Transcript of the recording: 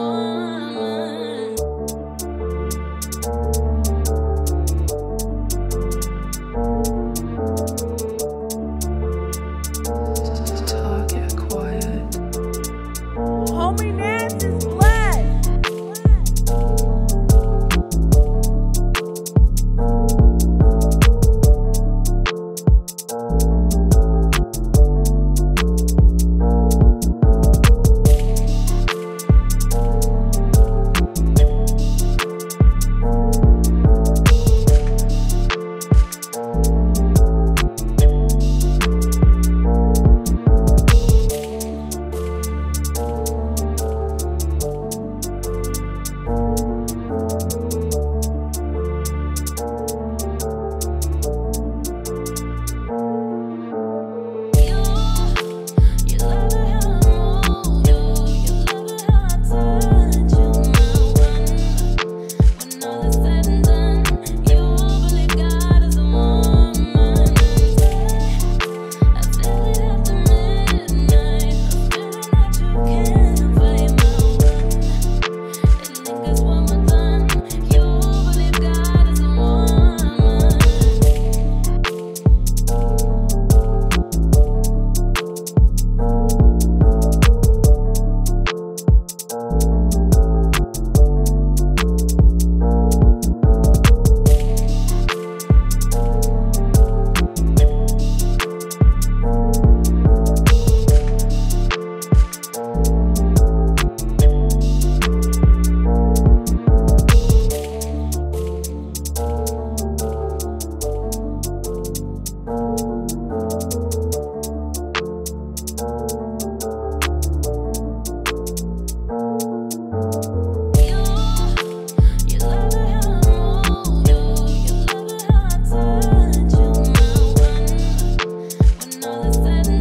Oh. sudden